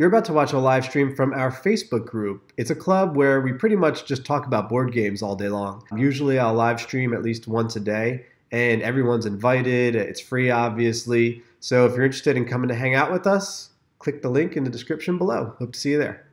You're about to watch a live stream from our Facebook group. It's a club where we pretty much just talk about board games all day long. Usually I'll live stream at least once a day, and everyone's invited. It's free, obviously. So if you're interested in coming to hang out with us, click the link in the description below. Hope to see you there.